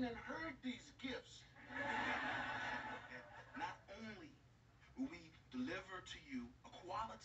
seen and heard these gifts. Not only will we deliver to you a quality